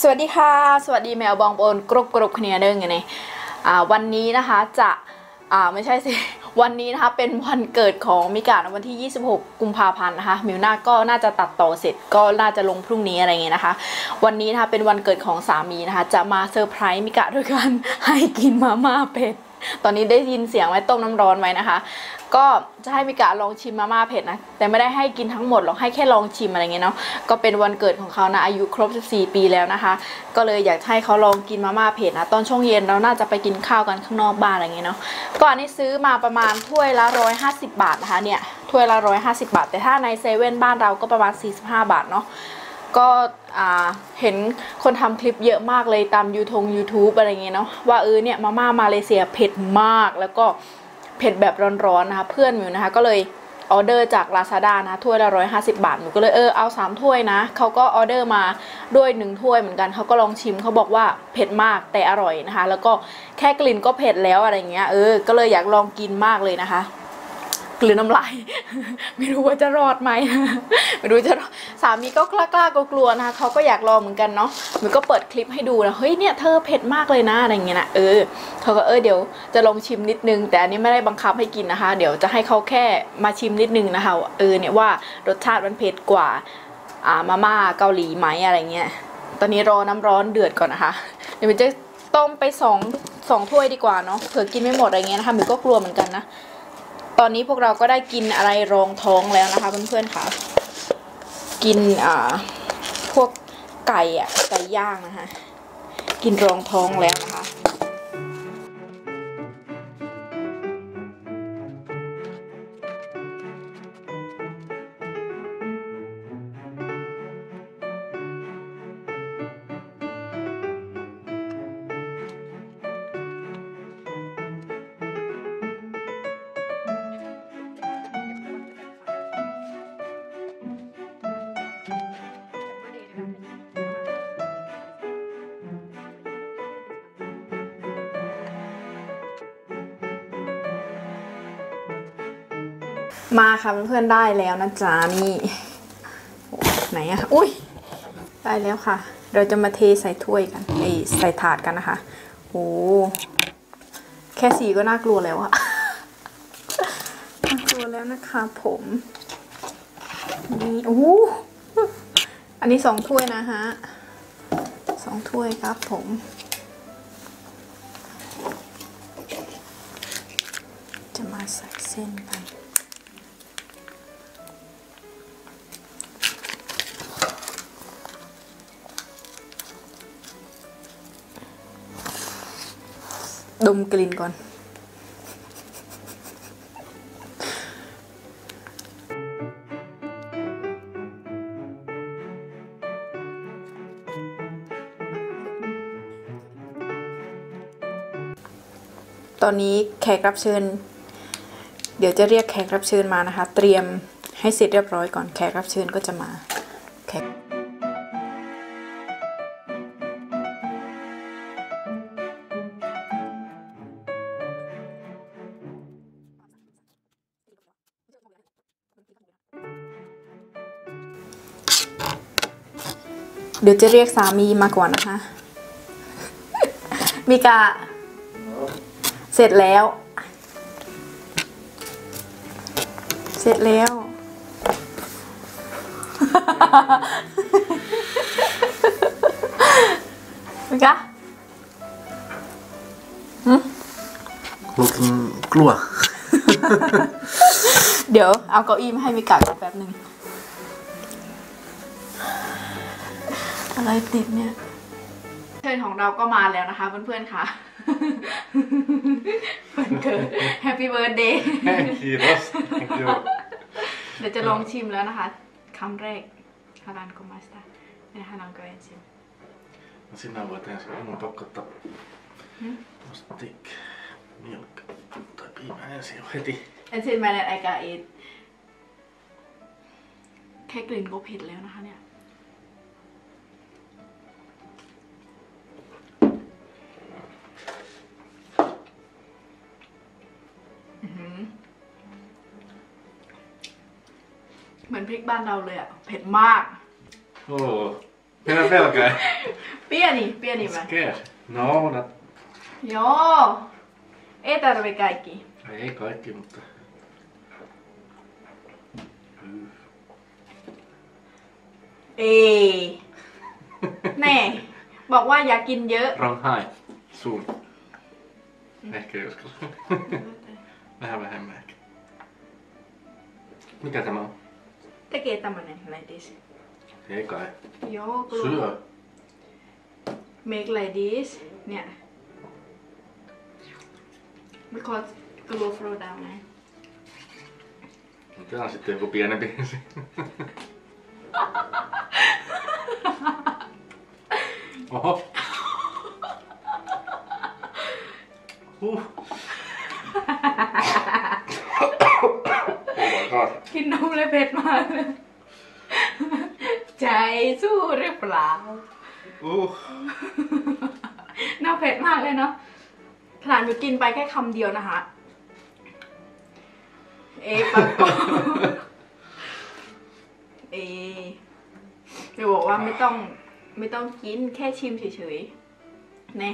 สวัสดีค่ะ สวัสดีแมวบองโอนกรุบกรุบเนียเด้งไงเนี่ยวันนี้นะคะจะอ่าไม่ใช่สิ วันนี้นะคะเป็นวันเกิดของมิกาวันที่ 26 กุมภาพันธ์นะคะมิวนาก็น่าจะตัดต่อเสร็จก็น่าจะลงพรุ่งนี้อะไรเงี้ยนะคะ วันนี้นะคะเป็นวันเกิดของสามีนะคะ จะมาเซอร์ไพรส์มิกาด้วยการให้กินมาม่าเผ็ด ตอนนี้ได้ยินเสียงไว้ต้มน้ำร้อนไว้นะคะ ก็จะให้มิกาลองชิมมาม่าเผ็ดนะ แต่ไม่ได้ให้กินทั้งหมดหรอกให้แค่ลองชิมอะไรเงี้ยเนาะ ก็เป็นวันเกิดของเขานะอายุครบ 14 ปีแล้วนะคะ ก็เลยอยากให้เขาลองกินมาม่าเผ็ดนะตอนช่วงเย็นเราน่าจะไปกินข้าวกันข้างนอกบ้านอะไรเงี้ยเนาะ ก็อันนี้ซื้อมาประมาณถ้วยละ 150 บาทนะคะเนี่ย ถ้วยละ 150 บาท แต่ถ้าในเซเว่นบ้านเราก็ประมาณ 45 บาทเนาะ ก็เห็นคนทำคลิปเยอะมากเลยตามยูทง YouTube อะไรเงี้ยเนาะว่าเออเนี่ยมาม่ามาเลเซียเผ็ดมากแล้วก็เผ็ดแบบร้อนๆนะคะเพื่อนมิวนะคะก็เลยออเดอร์จาก Lazada นะถ้วยละ 150 บาทหนูก็เลยเออเอา3ถ้วยนะเขาก็ออเดอร์มาด้วย1ถ้วยเหมือนกันเขาก็ลองชิมเขาบอกว่าเผ็ดมากแต่อร่อยนะคะ แล้วก็แค่กลิ่นก็เผ็ดแล้วอะไรเงี้ยเออก็เลยอยากลองกินมากเลยนะคะ กลืนน้ำลาย ไม่รู้ว่าจะรอดไหมไม่รู้จะรอดสามีก็กล้ากล้ากลัวๆนะคะเขาก็อยากลองเหมือนกันเนาะมันก็เปิดคลิปให้ดูนะเฮ้ยเนี่ยเธอเผ็ดมากเลยนะอะไรเงี้ยนะเออเขาก็เออเดี๋ยวจะลองชิมนิดนึง แต่อันนี้ไม่ได้บังคับให้กินนะคะ เดี๋ยวจะให้เขาแค่มาชิมนิดนึงนะคะเออเนี่ยว่ารสชาติมันเผ็ดกว่าอ่ามาม่าเกาหลีไหมอะไรเงี้ยตอนนี้รอน้ำร้อนเดือดก่อนนะคะเดี๋ยวมันจะต้มไปสองสองถ้วยดีกว่าเนาะเผื่อกินไม่หมดอะไรเงี้ยนะคะมิวก็กลัวเหมือนกันนะ ตอนนี้พวกเราก็ได้กินอะไรรองท้องแล้วนะคะ เพื่อนๆค่ะ กินอ่าพวกไก่อะไก่ย่างนะคะ กินรองท้องแล้วนะคะ มาค่ะเพื่อนๆได้แล้วนะจ๊ะนี่ไหนอะอุ้ยได้แล้วค่ะ เราจะมาเทใส่ถ้วยกันไอใส่ถาดกันนะคะโอ้แค่สีก็น่ากลัวแล้วอะน่ากลัวแล้วนะคะ ผมนี่โอ้อันนี้สองถ้วยนะฮะสองถ้วยครับผมจะมาใส่เส้นกัน ดมกลิ่นก่อนตอนนี้แขกรับเชิญ เดี๋ยวจะเรียกแขกรับเชิญมานะคะ เตรียมให้เสร็จเรียบร้อยก่อนแขกรับเชิญก็จะมา เดี๋ยวจะเรียกสามีมาก่อนนะคะ มิกา เสร็จแล้ว เสร็จแล้ว มิกา Låter glå. เดี๋ยวเอาเก้าอี้มาให้มิกาก่อนแป๊บหนึ่ง อะไรติดเนี่ยเชิญของเราก็มาแล้วนะคะเพื่อนๆค่ะวันเกิด Happy Birthday Thank you. boss. Thank you. เดี๋ยวจะลองชิมแล้วนะคะคำแรกฮารันโกมาสตาเนี่ยฮารันก็เอนชิม Sinä voit ensin minun pakottaa. Stick milk. Tai piimä ensin jo heti. เอนชิมมาแล้วไอกาเอทแค่กลิ่นก็เผ็ดแล้วนะคะเนี่ย เหมือนพริกบ้านเราเลยอะเผ็ดมาก Åh, menar pelkää. เปรี้ยนี่เปรี้ยนี่ไหม Scared? No, not. โยเอะ tarve kaikki Ei kaikki, mutta... Mm. เอแน่บอกว่าอย่ากินเยอะ Ranghai. Suun. Ehkä joskus. Vähän vähemmän ehkä. Mikä tämä on? ตะเกตำมันอะไรดิส Ei kai. โยก Syö. make like this เนี่ย because glue flow down ไง Tää on sitten joku pienempi oh my god. กินนมเลยเผ็ดมากเลยใจสู้หรือเปล่า Uh. น่าเผ็ดมากเลยเนาะขนาดอยู่กินไปแค่คำเดียวนะคะ เอปะโกเอจะบอกว่าไม่ต้อง ไม่ต้องกินแค่ชิมเฉยๆแน่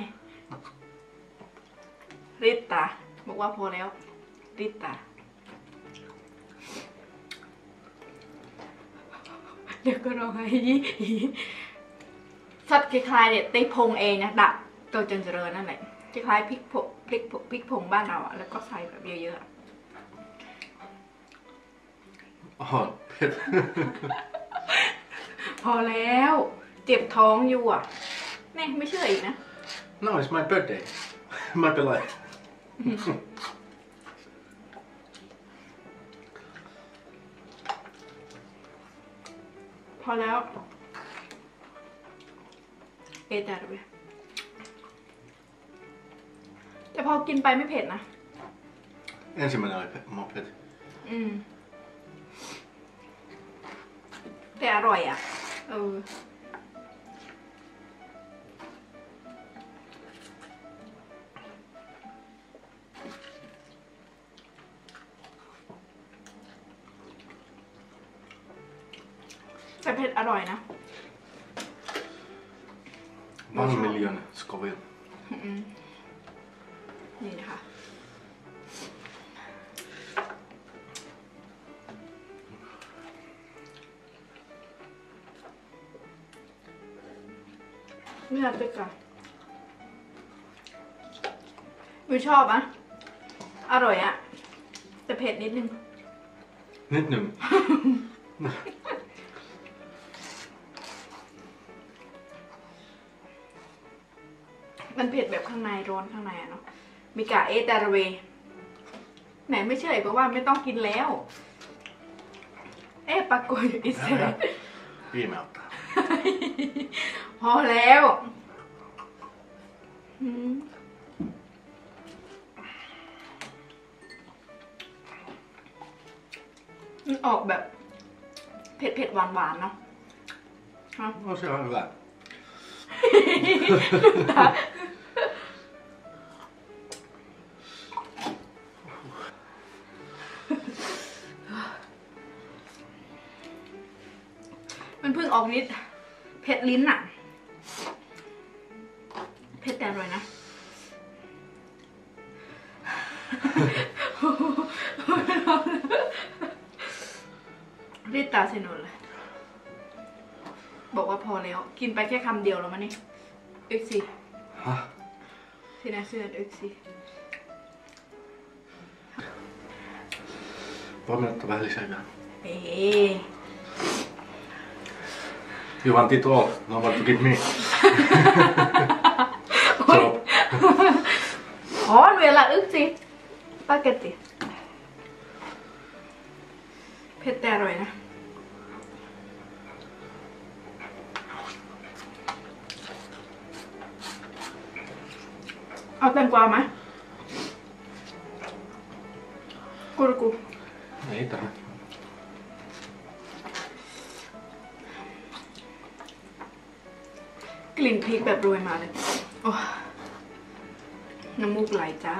ริตตาบอกว่าพอแล้วริตตา ดี๋ยวก็ร้องไห้สัตว์คล้ายๆเนี่ยตีพงเองนะดับตัวจนเจริญนั่นแหละคล้ายๆพริกผงพริกผงพริกผงบ้านเราอะแล้วก็ใส่แบบเยอะๆอะ Oho, pet. พอแล้ว เจ็บท้องอยู่อะแม่ไม่เชื่ออีกนะ no, it's my birthday. Might be like. พ อแล้วเอแต่ไปแต่พอกินไปไม่เผ็ดนะ Ensimmäinen oli pet, mä pet. อืม แต่อร่อยอะ เออ แต่เผ็ดอร่อยนะ One million Scoville. นี่นะคะ ไม่อยากไปก่อนวิวชอบอะอร่อยอะแต่เผ็ดนิดนึง Nyt nu. มันเผ็ดแบบข้างในร้อนข้างในอะเนาะมีกะเอตาระเวไหนไม่เชื่ออีกว่าไม่ต้องกินแล้ว เอ๊ะปากกยอิสระ Viime auttaa. พอแล้วอืมมันออกแบบเผ็ดเผ็ดหวานหวานๆเนาะ No se on hyvä. มัน นิด เผ็ดลิ้นอะเผ็ดแต่อร่อยนะรีดตาเซนนเลย บอกว่าพอแล้ว กินไปแค่คำเดียวแล้วมั้งนี่เอ็กซี่ Ha? ที่น่าเชื่อเอ็กซี่ Voimme ottaa vähän lisää vielä. เอ๊ะ You want it all? No what to give me? so, อ๋อเวลาอึก โรยมาเลยโอ้น้ำมูกไหลจ้า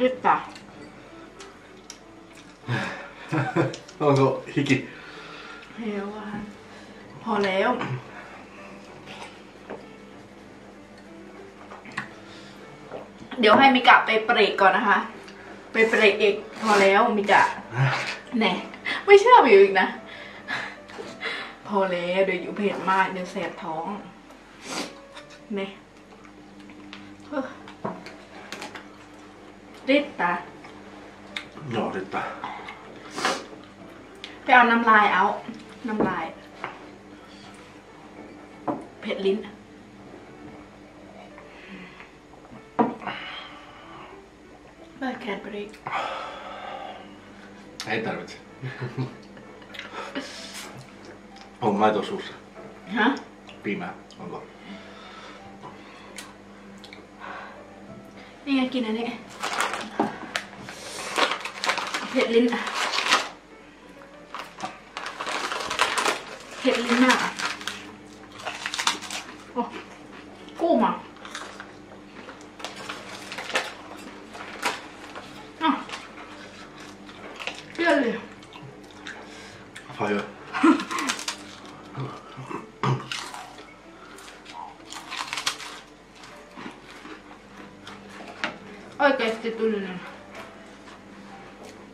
出たなんか引き平和พอแล้วเดี๋ยวให้มิกะไปเปรกก่อนนะคะ ไปเปรกอีกพอแล้วมิกะแน่ไม่เชื่อมิวอีกนะ พอแล้วเดี๋ยวอยู่เผ็ดมากเดี๋ยวแสบท้องเน่เฮ้อริดตา Joo, riittää. ไปเอาน้ำลายเอา น้ำลาย เผ็ดลิ้น เปิดแคดบริก Ei tarvitse. On maito suussa. ฮะ Piimää. Onko? นี่ไงกินอันนี้ เผ็ดลิ้นอะเผ็ดลิ้นมากอะโอ้กู้มาอะเปรี้ยวเลย Vad gör? Oikeesti tulinen.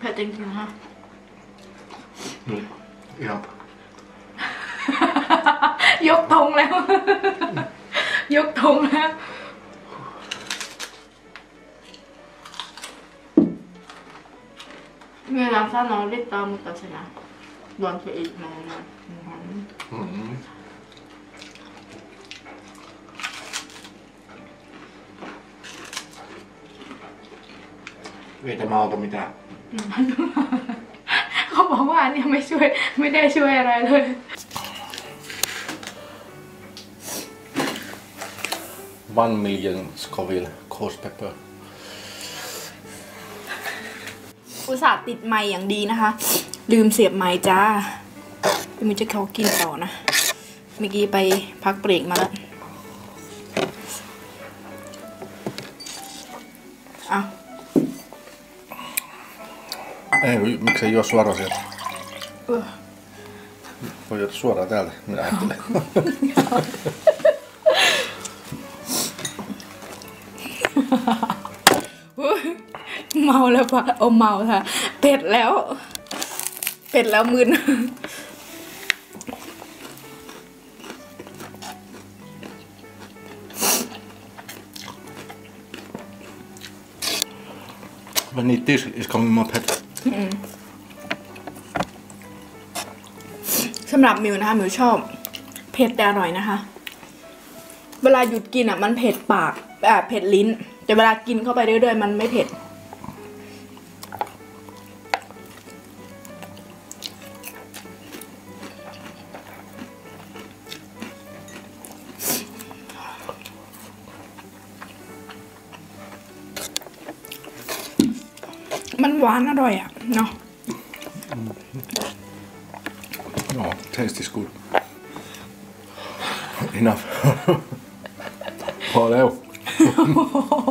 Petinkin, ha? Mm. Ihan. ยกธงแล้ว ยกธงแล้ว Meillä sanoo littaa, mutta sinä luon se ihminen. Mm. Ei tämä auta mitään. เขาบอกว่าอันเนี้ยไม่ช่วยไม่ได้ช่วยอะไรเลย One million Scoville ghost pepper. อุตส่าห์ติดไม้อย่างดีนะคะ ลืมเสียบไม้จ้าเดี๋ยวมินจะเขากินต่อนะ เมื่อกี้ไปพักเบรกมาแล้ว Ei, miksi ei juo suoraan sieltä? เออ Voi juoda suoraan täältä, minä ajattelen. อุ๊ยเมาแล้วปะโอเมาค่ะเป็ดแล้วเป็ดแล้วมึน When eat this, it's coming more pet. สำหรับมิวนะคะมิวชอบ เผ็ดแต่อร่อยนะคะ เวลาหยุดกินอะ มันเผ็ดปากแบบเผ็ดลิ้น แต่เวลากินเข้าไปเรื่อยๆ มันไม่เผ็ด มันหวานอร่อยอ่ะ เนาะ Ja, taste is good. Enough. På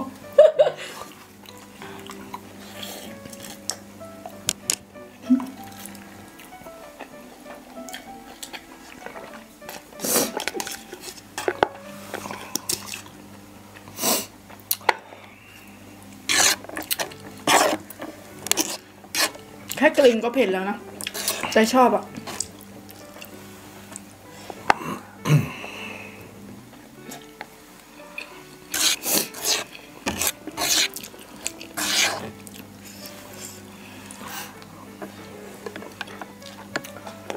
แค่กลิ่นก็เผ็ดแล้วนะ แต่ชอบอ่ะ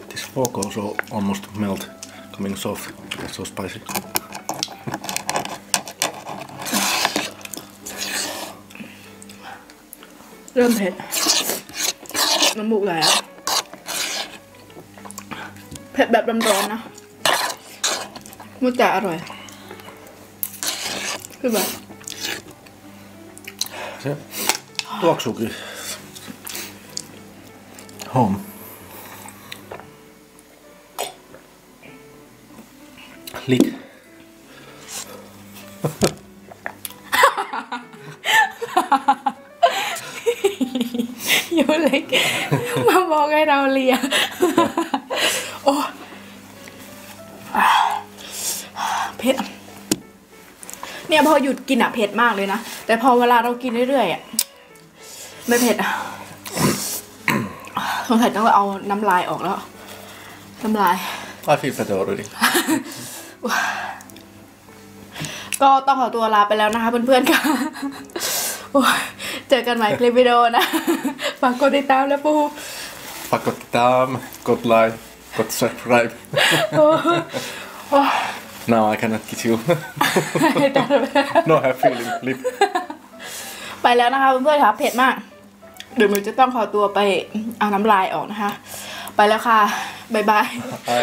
This fork also almost melt, coming soft. It's so spicy. เริ่มเผ็ด น้ำมูกไหลอะเผ็ดแบบร้อนๆนะมันจะอร่อยคือแบบ Se tuoksuukin. Home. Lik. กให้เราเลียโอ้เผ็ดเนี่ยพอหยุดกินอะเผ็ดมากเลยนะ แต่พอเวลาเรากินเรื่อยๆอะไม่เผ็ดอะสงสัยต้องเอาน้ำลายออกแล้ว น้ำลาย I feel better already. ก็ต้องขอตัวลาไปแล้วนะคะเพื่อนๆค่ะโอ้ยเจอกันใหม่คลิปวิดีโอนะ ฝากกดติดตามแล้วปู Fuck got down, got like, got subscribe. โอ้ย Now I cannot get you. no, I have feeling lip. ไปแล้วนะคะเพื่อนๆค่ะเผ็ดมากเดี๋ยวหนูจะต้องขอตัวไปเอาน้ำลายออกนะคะ ไปแล้วค่ะ บ๊ายบาย I